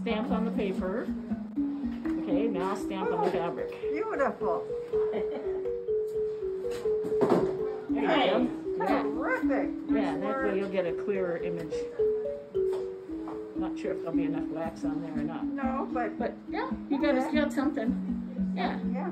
Stamp on the paper. Okay, now stamp on the oh, fabric. Beautiful. There you go. Yeah, Terrific. yeah, that way you'll get a clearer image. Not sure if there'll be enough wax on there or not. No, but But yeah, you got you got something. Yeah. yeah.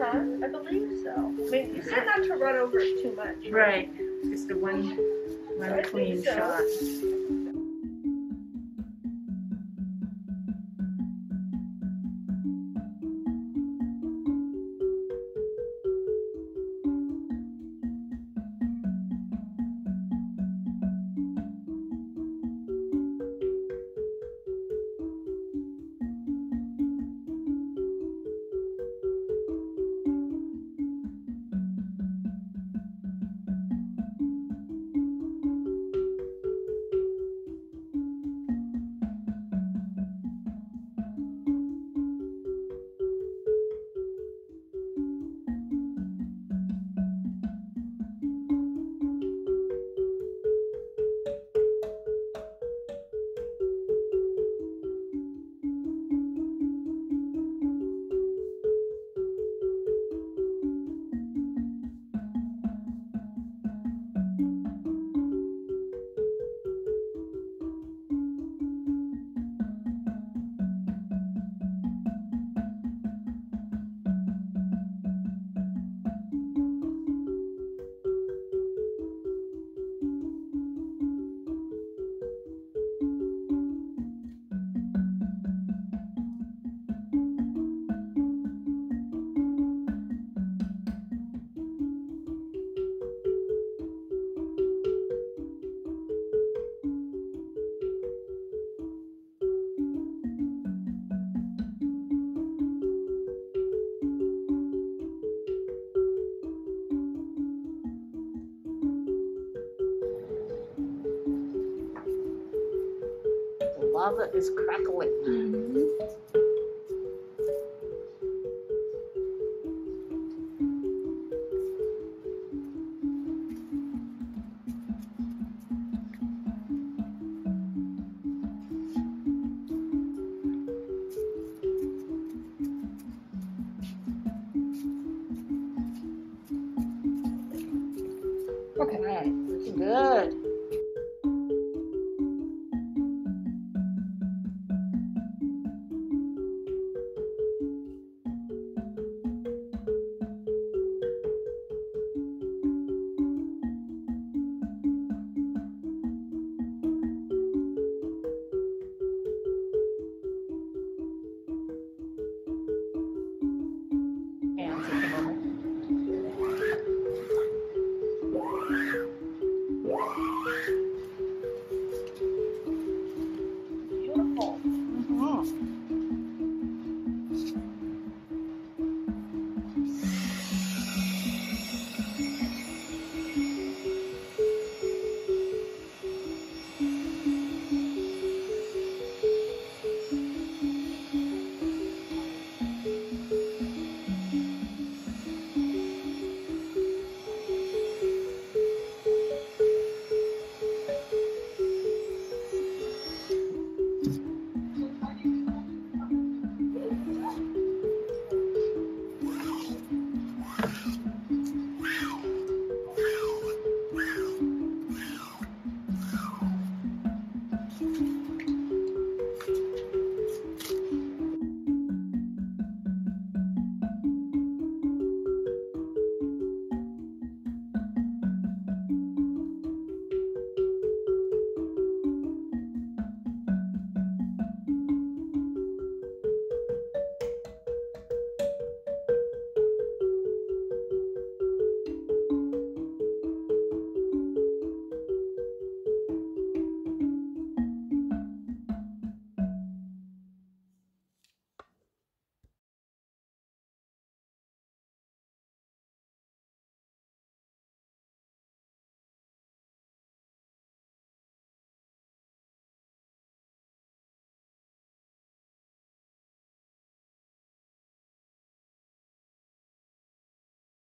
Huh? I believe so. I mean, you said not to run over it too much. Right. Just a one one I clean think so. shot. Lava is crackling. Okay. Right, looking good.